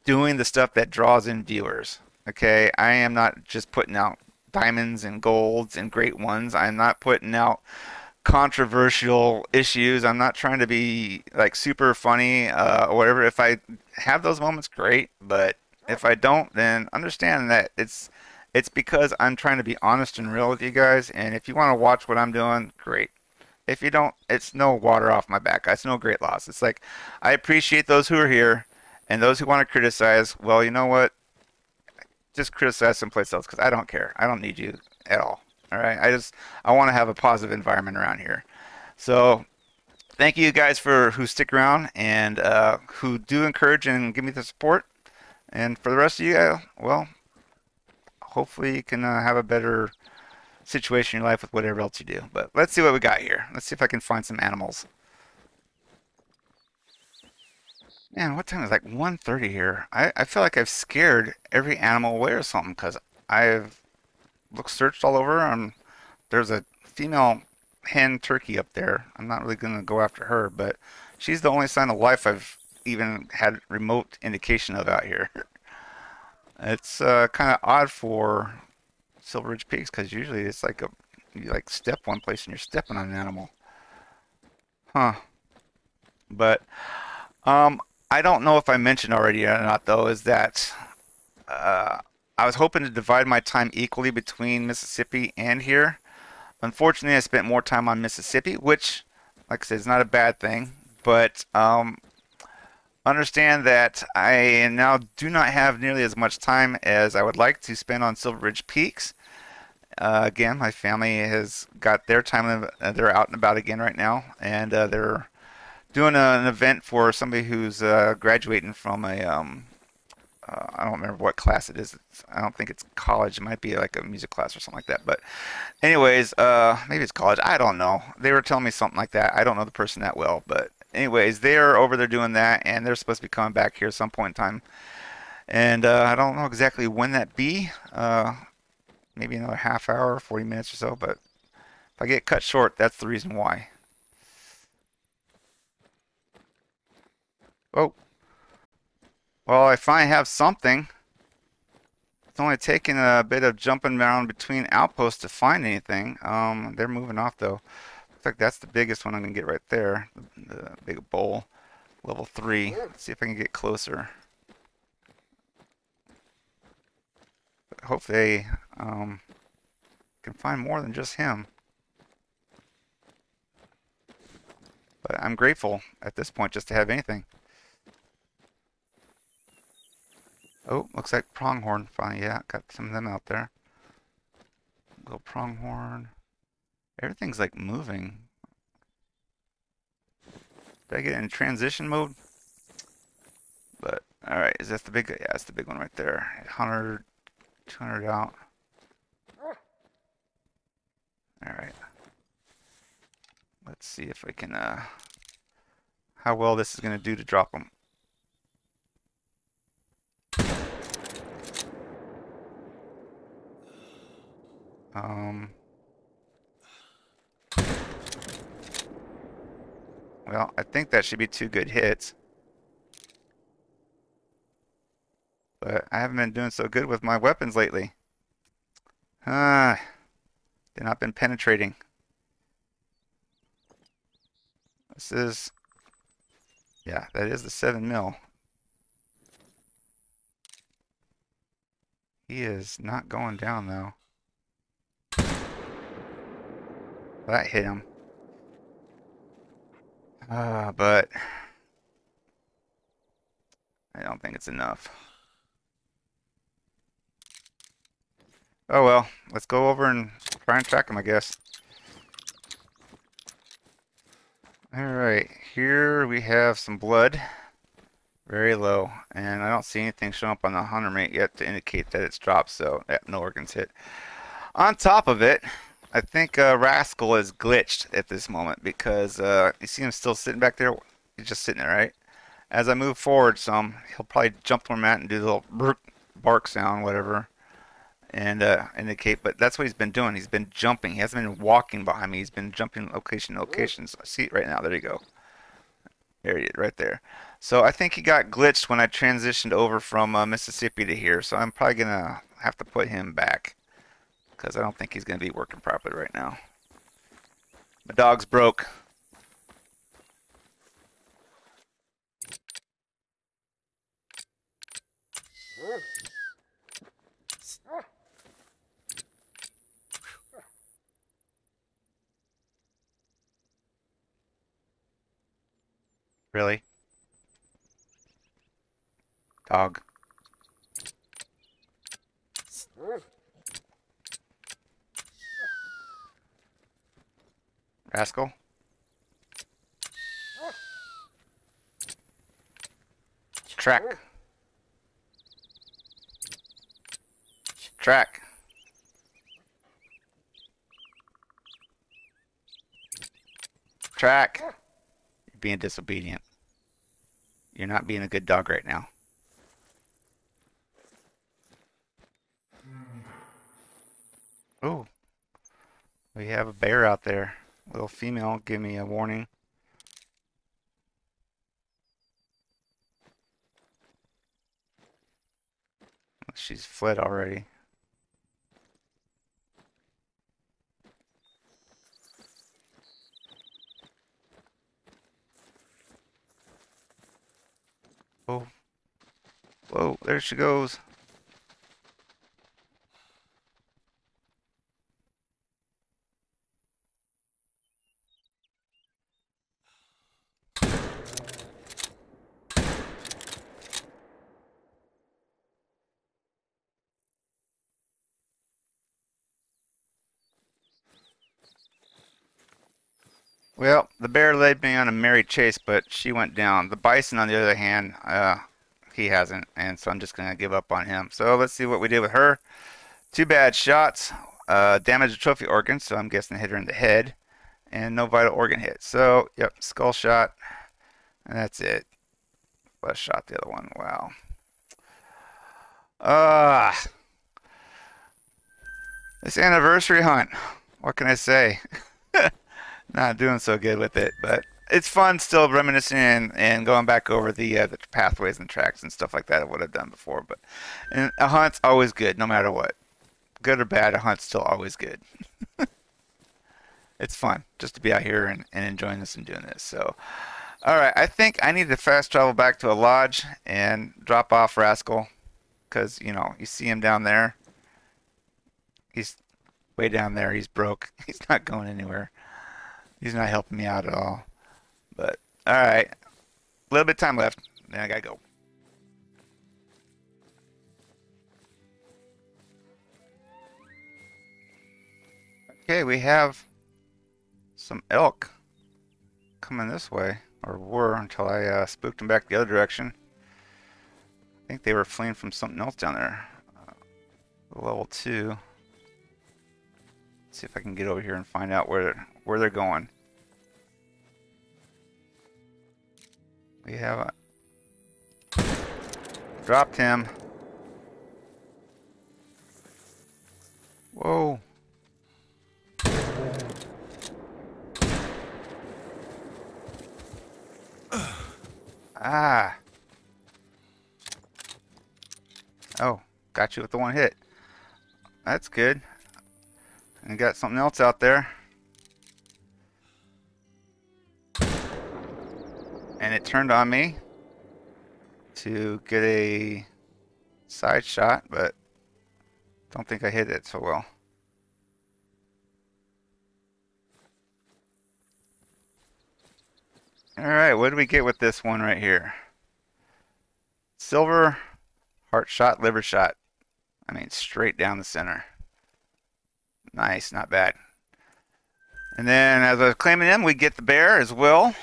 doing the stuff that draws in viewers. Okay, I am not just putting out diamonds and golds and great ones. I'm not putting out controversial issues. I'm not trying to be like super funny uh, or whatever. If I have those moments, great. But if I don't, then understand that it's it's because I'm trying to be honest and real with you guys. And if you want to watch what I'm doing, great. If you don't, it's no water off my back. It's no great loss. It's like I appreciate those who are here, and those who want to criticize. Well, you know what? Just criticize someplace else because I don't care. I don't need you at all. All right. I just I want to have a positive environment around here. So thank you guys for who stick around and uh, who do encourage and give me the support. And for the rest of you, uh, well, hopefully you can uh, have a better situation in your life with whatever else you do. But let's see what we got here. Let's see if I can find some animals. Man, what time is it? like 1.30 here? I, I feel like I've scared every animal away or something because I've looked searched all over and there's a female hen turkey up there. I'm not really going to go after her, but she's the only sign of life I've even had remote indication of out here. *laughs* It's uh, kind of odd for Silver Ridge Peaks because usually it's like a you like step one place and you're stepping on an animal. Huh. But um, I don't know if I mentioned already or not, though, is that uh, I was hoping to divide my time equally between Mississippi and here. Unfortunately, I spent more time on Mississippi, which, like I said, is not a bad thing. But um, understand that I now do not have nearly as much time as I would like to spend on Silver Ridge Peaks. Uh, again, my family has got their time. Uh, they're out and about again right now, and uh, they're doing a, an event for somebody who's uh, graduating from a um, uh, I don't remember what class it is. It's, I don't think it's college. It might be like a music class or something like that. But, anyways, uh, maybe it's college. I don't know. They were telling me something like that. I don't know the person that well, but anyways, they're over there doing that, and they're supposed to be coming back here at some point in time. And uh, I don't know exactly when that be. Uh, maybe another half hour, 40 minutes or so. But if I get cut short, that's the reason why. Oh. Well, I finally have something. It's only taken a bit of jumping around between outposts to find anything. Um, they're moving off though. Looks like that's the biggest one I'm gonna get right there. The, the big bowl. Level 3. Let's see if I can get closer. Hopefully um, can find more than just him. But I'm grateful at this point just to have anything. Oh, looks like pronghorn finally. Yeah, got some of them out there. Little pronghorn. Everything's like moving. Did I get in transition mode? But, alright, is that the big, yeah, that's the big one right there. 100, 200 out. Alright. Let's see if I can, uh, how well this is going to do to drop them. Um, well, I think that should be two good hits. But I haven't been doing so good with my weapons lately. Ah, they've not been penetrating. This is, yeah, that is the 7 mil. He is not going down though. That hit him. Uh, but I don't think it's enough. Oh well, let's go over and try and track him, I guess. Alright, here we have some blood. Very low. And I don't see anything showing up on the hunter mate yet to indicate that it's dropped, so yeah, no organs hit. On top of it, I think uh, Rascal is glitched at this moment because uh, you see him still sitting back there. He's just sitting there, right? As I move forward some, he'll probably jump to where I'm and do the little bark sound, whatever, and uh, indicate. But that's what he's been doing. He's been jumping. He hasn't been walking behind me. He's been jumping location to location. So I see it right now. There you go. There he is, right there. So I think he got glitched when I transitioned over from uh, Mississippi to here. So I'm probably gonna have to put him back because I don't think he's going to be working properly right now. My dog's broke. Really? Dog. Rascal. Track. Track. Track. You're being disobedient. You're not being a good dog right now. Oh. We have a bear out there Little female give me a warning. She's fled already. Oh. Whoa, there she goes. Well, the bear led me on a merry chase, but she went down. The bison, on the other hand, uh, he hasn't, and so I'm just going to give up on him. So let's see what we did with her. Two bad shots, uh, damaged a trophy organ, so I'm guessing hit her in the head, and no vital organ hit. So, yep, skull shot, and that's it. Less shot the other one. Wow. Ah. Uh, this anniversary hunt. What can I say? *laughs* not doing so good with it, but it's fun still reminiscing and, and going back over the uh, the pathways and tracks and stuff like that of what I would have done before. But and a hunt's always good, no matter what, good or bad. A hunt's still always good. *laughs* it's fun just to be out here and, and enjoying this and doing this. So, all right, I think I need to fast travel back to a lodge and drop off Rascal, because you know you see him down there. He's way down there. He's broke. *laughs* He's not going anywhere. He's not helping me out at all. But, alright. A little bit of time left. Then I gotta go. Okay, we have some elk coming this way. Or were until I uh, spooked them back the other direction. I think they were fleeing from something else down there. Uh, level 2. Let's see if I can get over here and find out where where they're going. We have a dropped him. Whoa. ah. Oh, got you with the one hit. That's good. And got something else out there. And it turned on me to get a side shot, but don't think I hit it so well. Alright, what do we get with this one right here? Silver, heart shot, liver shot. I mean, straight down the center. Nice, not bad. And then, as I was claiming them, we get the bear as well.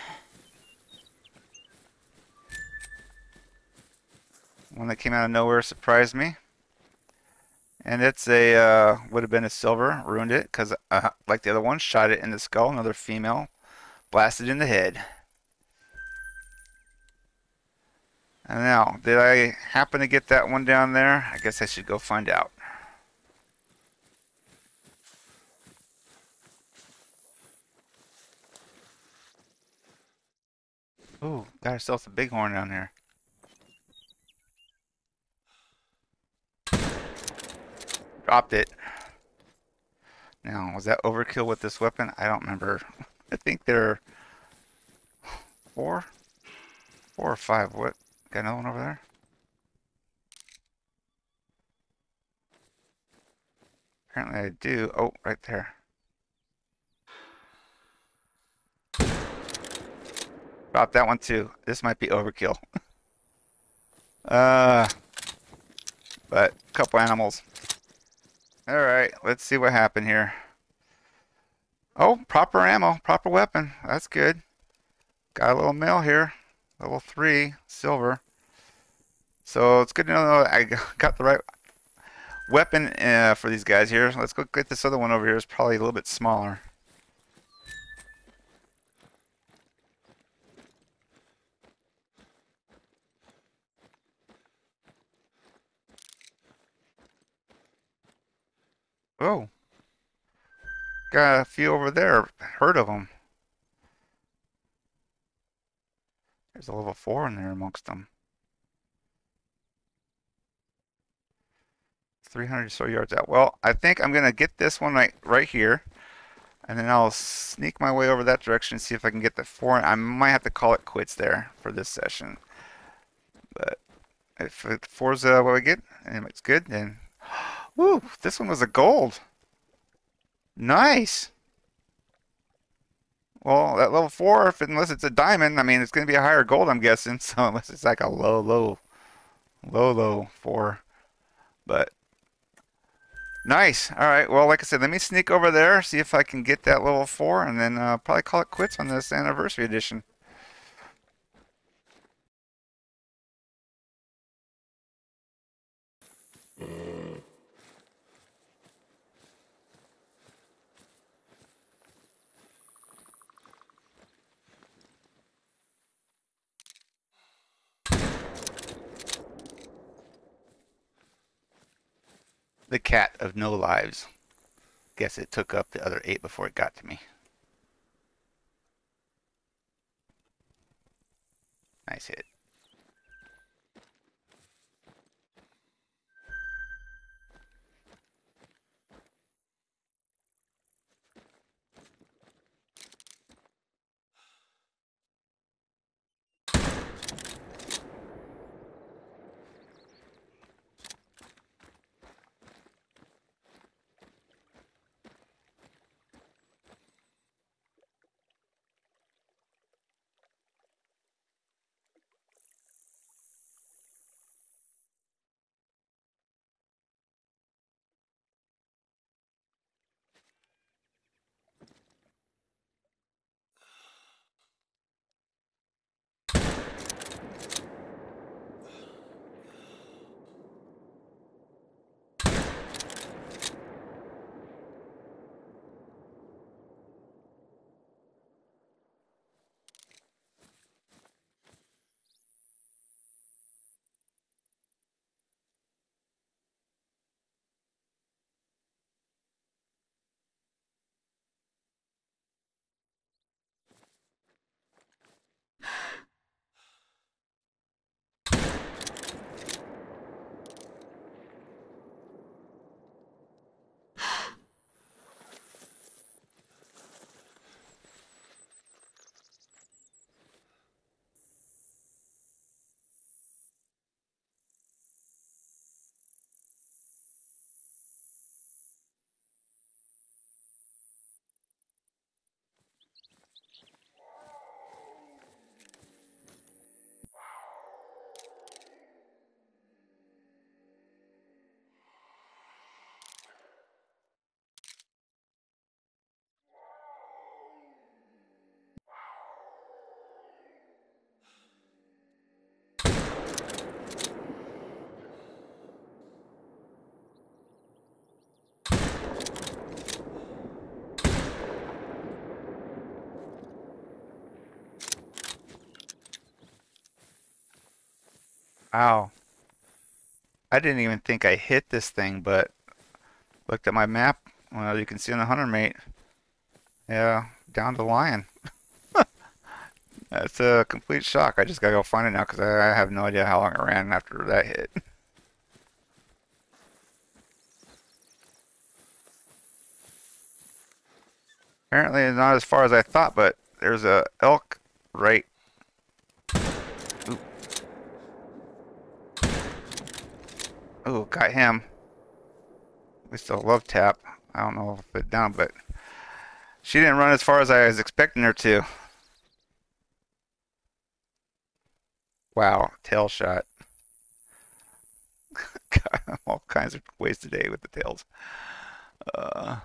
One that came out of nowhere surprised me. And it's a, uh, would have been a silver, ruined it, because uh, like the other one, shot it in the skull, another female, blasted in the head. And now, did I happen to get that one down there? I guess I should go find out. Ooh, got ourselves a bighorn down there. Dropped it. Now, was that overkill with this weapon? I don't remember. I think there are four? Four or five. What? Got another one over there? Apparently I do. Oh, right there. Drop that one too. This might be overkill. *laughs* uh, but a couple animals. Alright, let's see what happened here. Oh, proper ammo, proper weapon. That's good. Got a little mail here. Level 3, silver. So it's good to know I *laughs* got the right weapon uh, for these guys here. Let's go get this other one over here. It's probably a little bit smaller. Oh. Got a few over there. Heard of them. There's a level 4 in there amongst them. 300 or so yards out. Well, I think I'm going to get this one right, right here. And then I'll sneak my way over that direction and see if I can get the 4. I might have to call it quits there for this session. But If it- four's uh, what we get, and it's good, then. Woo! This one was a gold. Nice. Well, at level four, if unless it's a diamond, I mean, it's going to be a higher gold, I'm guessing. *laughs* So unless it's like a low, low, low, low four, but nice. All right. Well, like I said, let me sneak over there, see if I can get that level four, and then uh, probably call it quits on this anniversary edition. The cat of no lives. Guess it took up the other eight before it got to me. Nice hit. Wow. I didn't even think I hit this thing, but looked at my map. Well, you can see on the hunter mate. Yeah, down to lion. *laughs* That's a complete shock. I just gotta go find it now because I I have no idea how long it ran after that hit. *laughs* Apparently, not as far as I thought, but there's a elk right. Ooh, got him. We still love tap. I don't know if it down, but she didn't run as far as I was expecting her to. Wow, tail shot. *laughs* Got all kinds of ways today with the tails. Uh,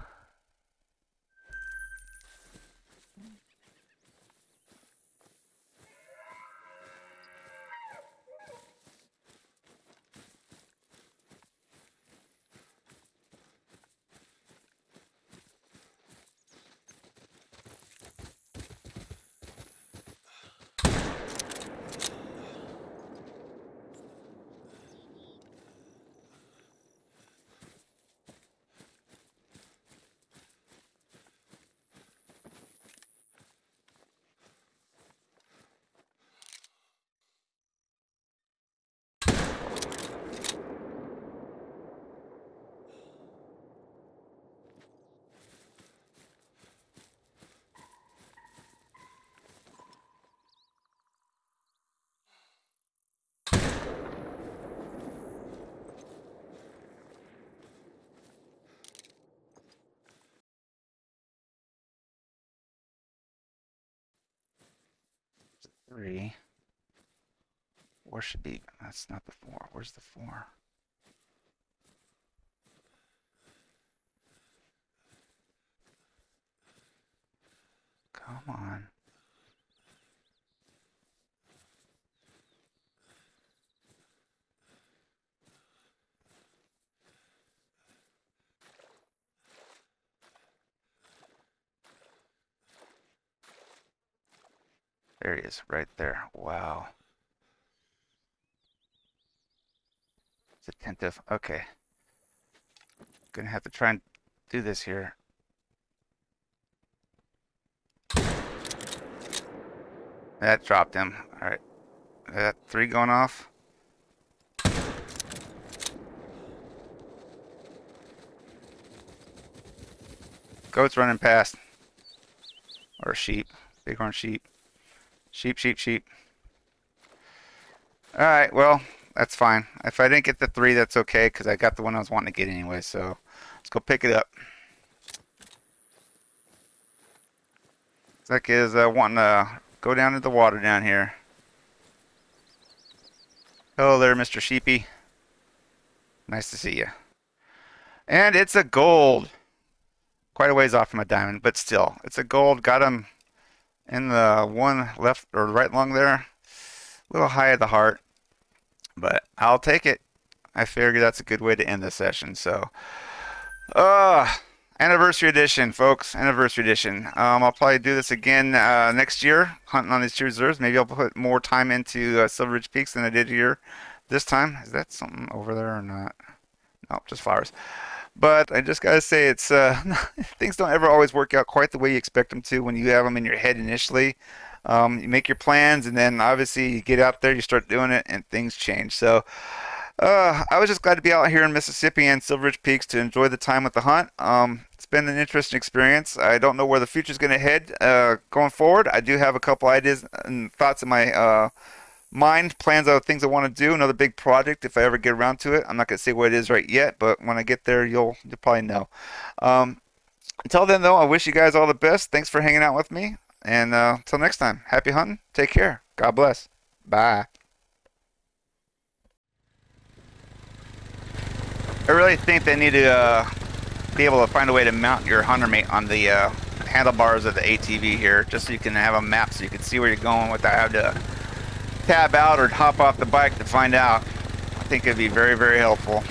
three. Four should be, that's not the four. Where's the four? Come on. There he is, right there. Wow. It's attentive. Okay. Gonna have to try and do this here. That dropped him. Alright. That three going off. Goats running past. Or sheep. Bighorn sheep. Sheep, sheep, sheep. Alright, well, that's fine. If I didn't get the three, that's okay, because I got the one I was wanting to get anyway, so let's go pick it up. Zach is uh, wanting to go down to the water down here. Hello there, Mr. Sheepy. Nice to see you. And it's a gold. Quite a ways off from a diamond, but still, it's a gold. Got him in the one left or right lung there. A little high at the heart, but I'll take it. I figure that's a good way to end the session. So, uh, anniversary edition, folks. Anniversary edition. Um, I'll probably do this again uh, next year, hunting on these two reserves. Maybe I'll put more time into uh, Silver Ridge Peaks than I did here this time. Is that something over there or not? No, just flowers. But I just gotta say, it's uh, *laughs* things don't ever always work out quite the way you expect them to when you have them in your head initially. Um, you make your plans, and then obviously you get out there, you start doing it, and things change. So uh, I was just glad to be out here in Mississippi and Silver Ridge Peaks to enjoy the time with the hunt. Um, it's been an interesting experience. I don't know where the future is going to head uh, going forward. I do have a couple ideas and thoughts in my uh, mind, plans of things I want to do. Another big project if I ever get around to it. I'm not going to say what it is right yet, but when I get there, you'll you'll probably know. Um, until then, though, I wish you guys all the best. Thanks for hanging out with me. And uh, until next time, happy hunting. Take care. God bless. Bye. I really think they need to uh, be able to find a way to mount your hunter mate on the uh, handlebars of the ATV here, just so you can have a map so you can see where you're going without having to tab out or hop off the bike to find out. I think it'd be very, very helpful.